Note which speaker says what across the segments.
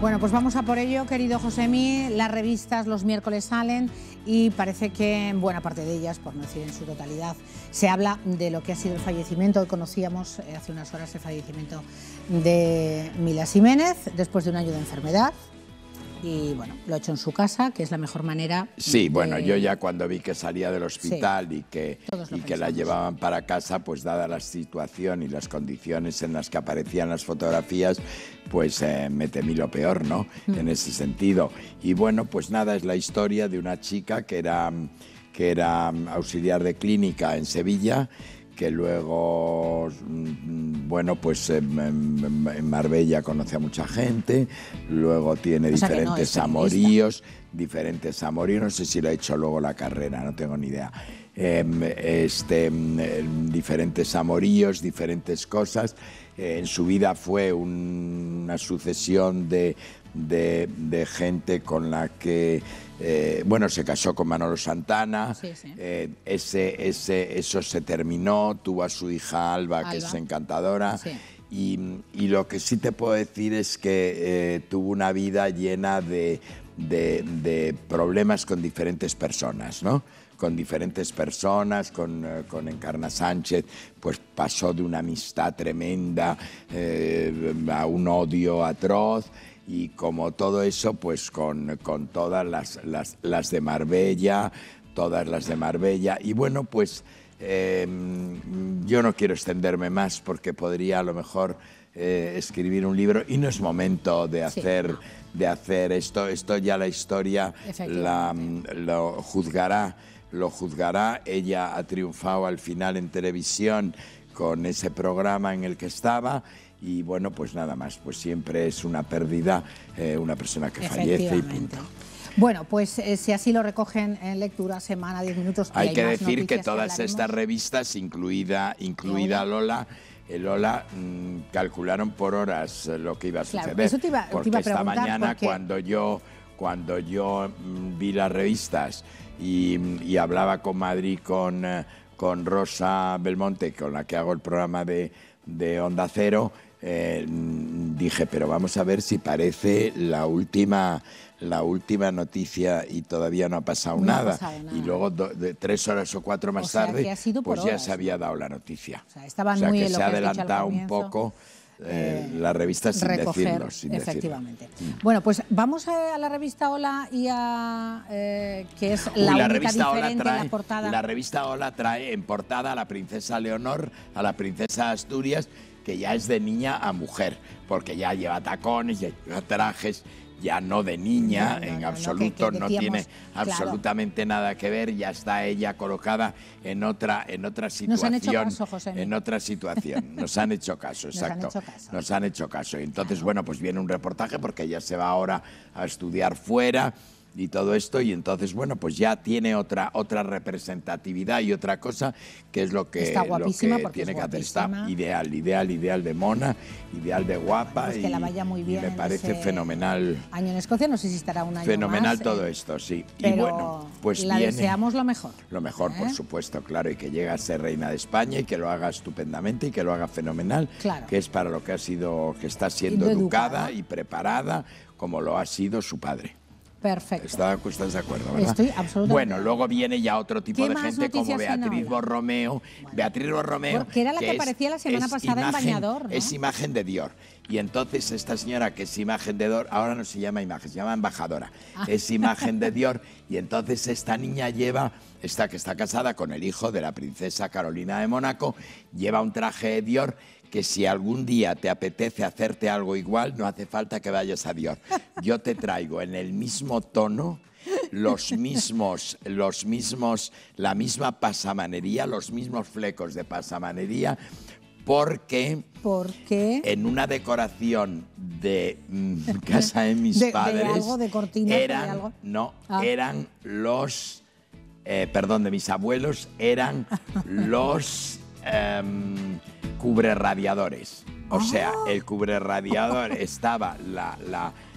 Speaker 1: Bueno, pues vamos a por ello, querido Josemi. Las revistas los miércoles salen y parece que en buena parte de ellas, por no decir en su totalidad, se habla de lo que ha sido el fallecimiento. Hoy conocíamos eh, hace unas horas el fallecimiento de Mila Jiménez después de un año de enfermedad y bueno, lo ha hecho en su casa, que es la mejor manera.
Speaker 2: Sí, bueno, yo ya cuando vi que salía del hospital y que, y que la llevaban para casa, pues dada la situación y las condiciones en las que aparecían las fotografías, pues eh, me temí lo peor, ¿no? Mm. En ese sentido. Y bueno, pues nada, es la historia de una chica que era, que era auxiliar de clínica en Sevilla que luego, mm, bueno, pues en Marbella conoce a mucha gente, luego tiene diferentes amoríos, diferentes amoríos, no sé si lo ha hecho luego la carrera, no tengo ni idea. Em, este, em, diferentes amoríos, diferentes cosas. en su vida fue una sucesión de, de gente con la que eh, bueno, se casó con Manolo Santana, eh, ese, ese, eso se terminó, tuvo a su hija Alba, que es encantadora. Y, lo que sí te puedo decir es que eh, tuvo una vida llena de, problemas con diferentes personas, ¿no? Con diferentes personas, con, con, Encarna Sánchez, pues pasó de una amistad tremenda a un odio atroz y como todo eso, pues con, con todas las, las, las, de Marbella, todas las de Marbella. Y bueno, pues em, yo no quiero extenderme más porque podría a lo mejor eh, escribir un libro y no es momento de hacer, de hacer esto. Esto ya la historia la, lo juzgará. Lo juzgará. Ella ha triunfado al final en televisión con ese programa en el que estaba y bueno, pues nada más, pues siempre es una pérdida eh, una persona que fallece y punto.
Speaker 1: Bueno, pues eh, si así lo recogen en lectura, semana, 10 minutos.
Speaker 2: Hay, que decir que todas estas revistas, incluida, incluida Lola, eh, Lola mm, calcularon por horas lo que iba a suceder.
Speaker 1: eso te iba,
Speaker 2: porque
Speaker 1: te iba a
Speaker 2: esta mañana cuando yo cuando yo mm, vi las revistas y, hablaba con Madrid con, con Rosa Belmonte, con la que hago el programa de, de Onda Cero, eh, dije, pero vamos a ver si parece la última, la última noticia y todavía no ha pasado, nada. Y luego, de, tres horas o cuatro más tarde, pues ya se había dado la noticia.
Speaker 1: O sea, estaban muy
Speaker 2: que se ha adelantado un poco. Eh, eh, la revista sin decirlo.
Speaker 1: efectivamente. Mm. Bueno, pues vamos a, la revista Hola y a que es la, única revista diferente
Speaker 2: trae,
Speaker 1: la portada.
Speaker 2: La revista Hola trae en portada a la princesa Leonor, a la princesa Asturias que ya es de niña a mujer, porque ya lleva tacones, ya lleva trajes, ya no de niña, en absoluto, no, tiene absolutamente nada que ver, ya está ella colocada en otra, en otra situación. Nos han hecho
Speaker 1: caso, José.
Speaker 2: En otra situación, nos han hecho caso, exacto. Nos han hecho caso. Nos han hecho caso. Entonces, bueno, pues viene un reportaje porque ella se va ahora a estudiar fuera y todo esto y entonces bueno pues ya tiene otra otra representatividad y otra cosa que es lo que,
Speaker 1: está guapísima
Speaker 2: tiene
Speaker 1: que
Speaker 2: hacer. Está ideal ideal ideal de mona ideal de guapa
Speaker 1: pues que la vaya muy bien
Speaker 2: me parece fenomenal.
Speaker 1: año en Escocia no sé si estará un año
Speaker 2: fenomenal
Speaker 1: más,
Speaker 2: todo esto sí. Y bueno pues
Speaker 1: la deseamos lo mejor
Speaker 2: lo mejor por ¿eh? supuesto claro y que llegue a ser reina de España y que lo haga estupendamente y que lo haga fenomenal
Speaker 1: claro.
Speaker 2: que es para lo que ha sido que está siendo educada. y preparada como lo ha sido su padre
Speaker 1: Perfecto.
Speaker 2: ¿Estás de acuerdo, verdad?
Speaker 1: Estoy absolutamente.
Speaker 2: Bueno, luego viene ya otro tipo de gente como Beatriz Borromeo. Beatriz Borromeo.
Speaker 1: Porque era la que, aparecía la semana pasada en Bañador. ¿no?
Speaker 2: Es imagen de Dior. Y entonces esta señora que es imagen de Dior, ahora no se llama imagen, se llama embajadora. Ah. Es imagen de Dior. Y entonces esta niña lleva, esta que está casada con el hijo de la princesa Carolina de Mónaco, lleva un traje de Dior que si algún día te apetece hacerte algo igual, no hace falta que vayas a Dios. Yo te traigo en el mismo tono los mismos, los mismos, la misma pasamanería, los mismos flecos de pasamanería, porque,
Speaker 1: porque
Speaker 2: en una decoración de mm, casa de mis padres
Speaker 1: de algo de cortinas,
Speaker 2: eran,
Speaker 1: algo?
Speaker 2: no, ah. eran los, eh, perdón, de mis abuelos, eran los em, cubre radiadores. O sea, ah. el cubre radiador estaba la,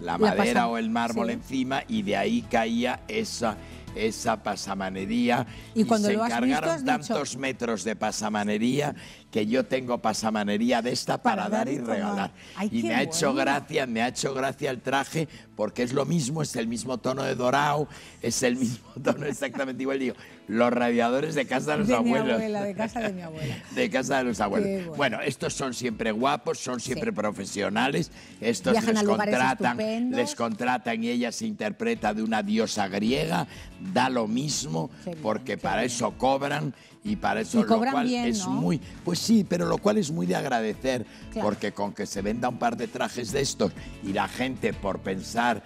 Speaker 2: la, madera o el mármol encima y de ahí caía esa, esa pasamanería
Speaker 1: y, cuando
Speaker 2: se
Speaker 1: lo has
Speaker 2: encargaron
Speaker 1: visto,
Speaker 2: tantos metros de pasamanería que yo tengo pasamanería de esta para, dar y regalar. y me ha hecho gracia, me ha hecho gracia el traje porque es lo mismo, es el mismo tono de dorado, es el mismo tono exactamente igual. Digo, los radiadores de casa de los abuelos.
Speaker 1: de casa de mi abuela.
Speaker 2: de casa de los abuelos. Bueno. estos son siempre guapos, son siempre profesionales. Estos les contratan, les contratan y ella se interpreta de una diosa griega. Da lo mismo porque para eso cobran y para eso
Speaker 1: lo
Speaker 2: cual
Speaker 1: es
Speaker 2: muy pues sí pero lo cual es muy de agradecer porque con que se venda un par de trajes de estos y la gente por pensar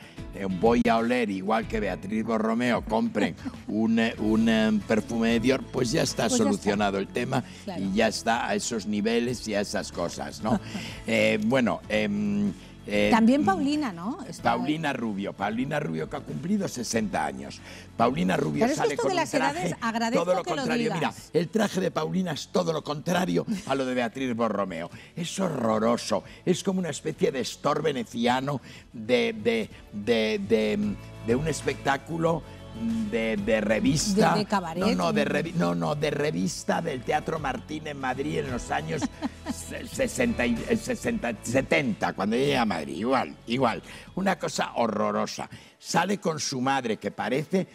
Speaker 2: voy a oler igual que Beatriz Borromeo compren un, eh, un eh, perfume de Dior pues ya está pues solucionado el tema y ya está a esos niveles y a esas cosas no eh, bueno em,
Speaker 1: eh, También Paulina, ¿no?
Speaker 2: Paulina Rubio, Paulina Rubio que ha cumplido 60 años. Paulina Rubio sale con un traje todo lo contrario. Mira, el traje de Paulina es todo lo contrario a lo de Beatriz Borromeo. Es horroroso, es como una especie de store veneciano de, de, de, de un espectáculo de, revista.
Speaker 1: De, cabaret. No,
Speaker 2: no, de no, no, de revista del Teatro Martín en Madrid en los años 60, 60, 70, cuando llegué a Madrid. Igual, igual. Una cosa horrorosa. Sale con su madre, que parece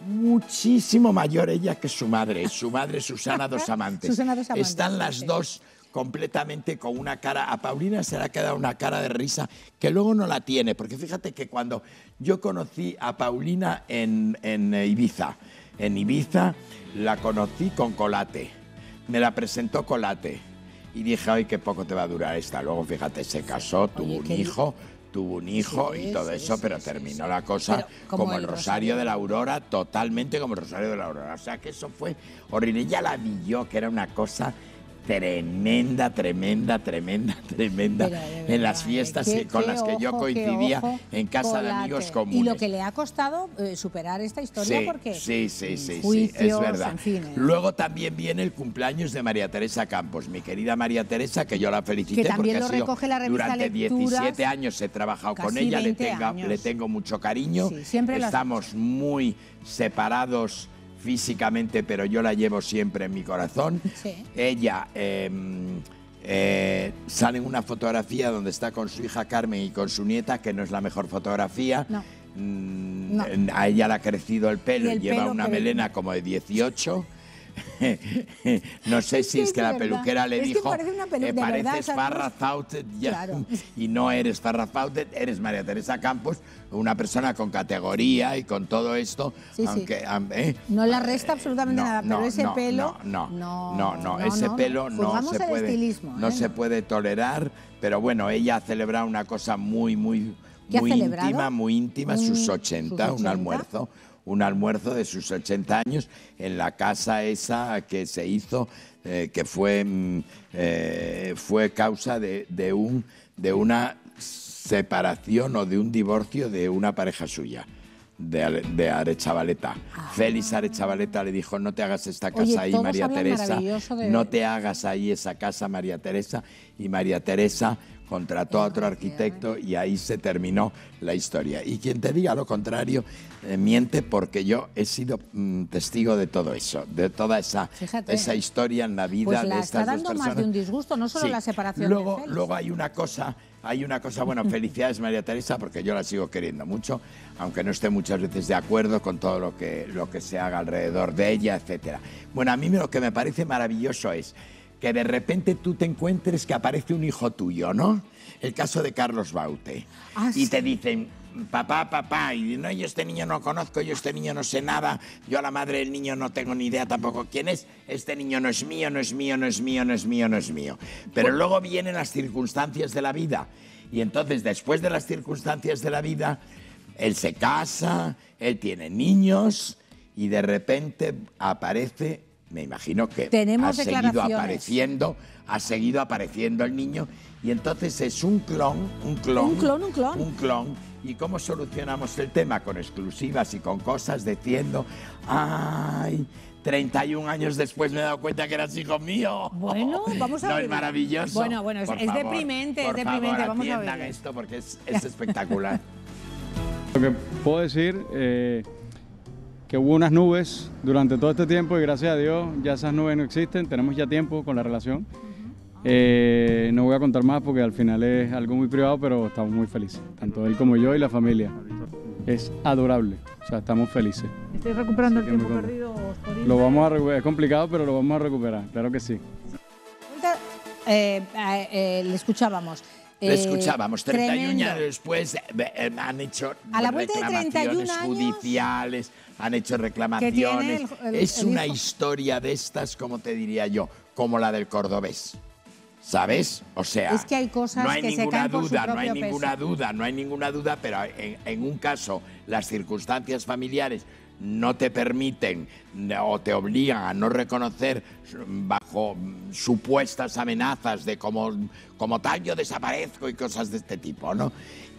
Speaker 2: muchísimo mayor ella que su madre. Su madre, Susana Dos Amantes.
Speaker 1: Susana Dos Amantes.
Speaker 2: Están las dos completamente con una cara. A Paulina se le ha quedado una cara de risa que luego no la tiene, porque fíjate que cuando yo conocí a Paulina en, Ibiza, en Ibiza la conocí con Colate, me la presentó Colate y dije, ay, qué poco te va a durar esta. Luego, fíjate, se casó, tuvo un hijo, tuvo un hijo y todo eso, pero terminó la cosa como, el, Rosario, de la Aurora, totalmente como el Rosario de la Aurora. O sea que eso fue horrible. Ya la vi yo, que era una cosa tremenda, tremenda, tremenda, tremenda en las fiestas con las que yo coincidía en casa de amigos comunes.
Speaker 1: Y lo que le ha costado eh, superar esta historia
Speaker 2: sí,
Speaker 1: porque
Speaker 2: sí, sí, sí, sí, es verdad. ¿eh? Luego también viene el cumpleaños de María Teresa Campos, mi querida María Teresa, que yo la felicité porque ha sido, durante 17 años he trabajado con ella, le tengo, le tengo mucho cariño. siempre Estamos muy separados físicamente, pero yo la llevo siempre en mi corazón. Ella em, eh, sale en una fotografía donde está con su hija Carmen y con su nieta, que no es la mejor fotografía. Mm, a ella le ha crecido el pelo y, lleva una melena como de 18. no sé si es, que la peluquera le dijo, que parece una eh, pareces Farrah Fawcett y no eres Farrah Fawcett, eres María Teresa Campos, una persona con categoría y con todo esto, aunque
Speaker 1: ¿eh? no la resta absolutamente nada, pero ese pelo
Speaker 2: no, no, no, no, ese pelo no se puede, no se puede tolerar, pero bueno, ella ha celebrado una cosa muy, muy, muy íntima, muy íntima, sus 80, un almuerzo un almuerzo de sus 80 años en la casa esa que se hizo, eh, que fue, mm, eh, fue causa de, un, de una separación o de un divorcio de una pareja suya. De, de Arechavaleta. Ah. Félix Arechavaleta le dijo, no te hagas esta casa ahí, María Teresa, no te hagas ahí esa casa, María Teresa. Y María Teresa contrató a otro arquitecto y ahí se terminó la historia. Y quien te diga lo contrario, eh, miente porque yo he sido mm, testigo de todo eso, de toda esa, esa historia en la vida
Speaker 1: pues
Speaker 2: de estas
Speaker 1: está dando más de un disgusto, no solo la separación
Speaker 2: luego, Luego hay una cosa, hay una cosa, bueno, felicidades María Teresa, porque yo la sigo queriendo mucho, aunque no esté muchas veces de acuerdo con todo lo que, lo que se haga alrededor de ella, etcétera. Bueno, a mí lo que me parece maravilloso es que de repente tú te encuentres que aparece un hijo tuyo, ¿no? El caso de Carlos Baute. Ah, y te dicen, papá, papá, y no, yo este niño no conozco, yo este niño no sé nada, yo a la madre del niño no tengo ni idea tampoco quién es, este niño no es mío, no es mío, no es mío, no es mío, no es mío. Pero luego vienen las circunstancias de la vida. Y entonces, después de las circunstancias de la vida, él se casa, él tiene niños y de repente aparece me imagino que ha seguido apareciendo, ha seguido apareciendo el niño y entonces es un clon, un clon,
Speaker 1: un clon, un clon,
Speaker 2: un clon. ¿Y cómo solucionamos el tema? Con exclusivas y con cosas diciendo, ay, 31 años después me he dado cuenta que eras hijo mío.
Speaker 1: Bueno, vamos a ver.
Speaker 2: No es maravilloso.
Speaker 1: Bueno, bueno, es, deprimente, es deprimente. vamos a ver.
Speaker 2: esto porque es, espectacular.
Speaker 3: Lo que puedo decir, eh, que hubo unas nubes durante todo este tiempo y gracias a Dios ya esas nubes no existen, tenemos ya tiempo con la relación. Eh, no voy a contar más porque al final es algo muy privado, pero estamos muy felices, tanto él como yo y la familia. Es adorable, o sea, estamos felices.
Speaker 4: ¿Estáis recuperando el tiempo perdido?
Speaker 3: Lo vamos a recuperar, es complicado, pero lo vamos a recuperar, claro que sí.
Speaker 1: Eh, eh, le escuchábamos.
Speaker 2: Le escuchábamos, 31 años después han hecho
Speaker 1: a la vuelta de 31 años,
Speaker 2: judiciales, han hecho reclamaciones. es una historia de estas, como te diría yo, como la del cordobés. ¿Sabes? O sea,
Speaker 1: es que hay cosas
Speaker 2: no hay
Speaker 1: que
Speaker 2: ninguna
Speaker 1: se
Speaker 2: duda, no hay
Speaker 1: peso.
Speaker 2: ninguna duda, no hay ninguna duda, pero en, un caso las circunstancias familiares no te permiten o te obligan a no reconocer bajo supuestas amenazas de como, tal yo desaparezco y cosas de este tipo, ¿no?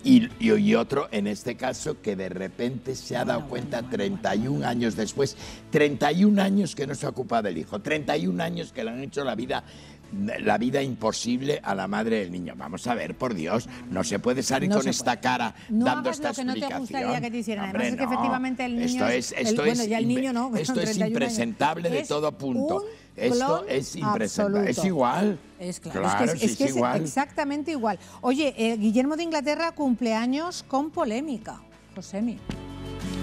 Speaker 2: Y, y, otro, en este caso, que de repente se ha dado cuenta 31 años después, 31 años que no se ocupa del hijo, 31 años que le han hecho la vida la vida imposible a la madre del niño. Vamos a ver, por Dios, no se puede salir con esta cara dando esta
Speaker 1: lo que
Speaker 2: explicación.
Speaker 1: No te gustaría que te hicieran. Además es que
Speaker 2: no.
Speaker 1: efectivamente el niño
Speaker 2: esto es, esto
Speaker 1: el, bueno, ya el niño no,
Speaker 2: esto es impresentable
Speaker 1: años.
Speaker 2: de todo punto.
Speaker 1: Es
Speaker 2: esto es impresentable.
Speaker 1: Absoluto.
Speaker 2: Es igual.
Speaker 1: Es claro,
Speaker 2: claro
Speaker 1: es que es,
Speaker 2: sí,
Speaker 1: es, que
Speaker 2: es igual.
Speaker 1: exactamente igual. Oye, eh, Guillermo de Inglaterra cumpleaños con polémica, Josemi.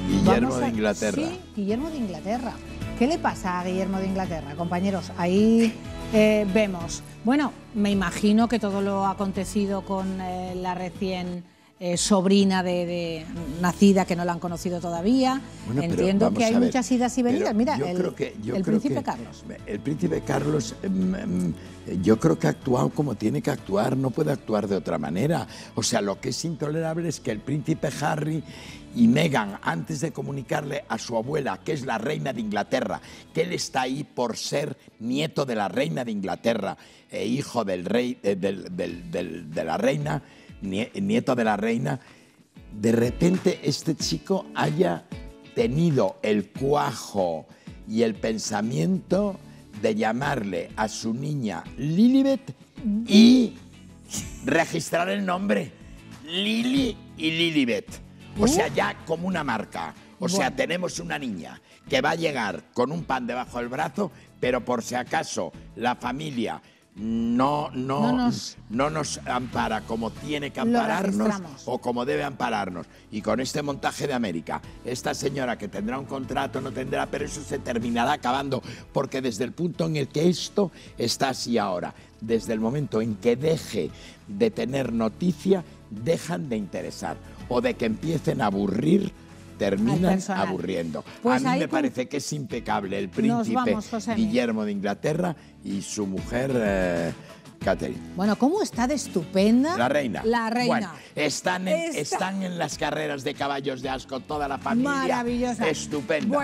Speaker 2: Guillermo
Speaker 1: a,
Speaker 2: de Inglaterra.
Speaker 1: Sí, Guillermo de Inglaterra. ¿Qué le pasa a Guillermo de Inglaterra, compañeros? Ahí eh, vemos. Bueno, me imagino que todo lo acontecido con eh, la recién eh, sobrina de, de, nacida que no la han conocido todavía.
Speaker 2: Bueno,
Speaker 1: Entiendo que hay
Speaker 2: ver,
Speaker 1: muchas idas y venidas. Mira,
Speaker 2: yo
Speaker 1: el,
Speaker 2: creo que, yo
Speaker 1: el
Speaker 2: creo
Speaker 1: príncipe
Speaker 2: que,
Speaker 1: Carlos.
Speaker 2: El príncipe Carlos, mm, yo creo que ha actuado como tiene que actuar, no puede actuar de otra manera. O sea, lo que es intolerable es que el príncipe Harry y Meghan, antes de comunicarle a su abuela, que es la reina de Inglaterra, que él está ahí por ser nieto de la reina de Inglaterra e hijo del rey, eh, del, del, del, de la reina, nieto de la reina, de repente este chico haya tenido el cuajo y el pensamiento de llamarle a su niña Lilibet y registrar el nombre Lili y Lilibet. O sea, ya como una marca. O sea, tenemos una niña que va a llegar con un pan debajo del brazo, pero por si acaso la familia no, no,
Speaker 1: no, nos,
Speaker 2: no nos ampara como tiene que ampararnos o como debe ampararnos. Y con este montaje de América, esta señora que tendrá un contrato, no tendrá, pero eso se terminará acabando, porque desde el punto en el que esto está así ahora, desde el momento en que deje de tener noticia, dejan de interesar o de que empiecen a aburrir terminan aburriendo.
Speaker 1: Pues
Speaker 2: a mí me parece que es impecable el príncipe
Speaker 1: vamos,
Speaker 2: Guillermo de Inglaterra y su mujer eh, Catherine.
Speaker 1: Bueno, ¿cómo está de estupenda?
Speaker 2: La reina.
Speaker 1: La reina.
Speaker 2: Bueno, están en,
Speaker 1: Está...
Speaker 2: están en las carreras de caballos de asco toda la familia.
Speaker 1: Maravillosa.
Speaker 2: Estupenda.
Speaker 1: Bueno.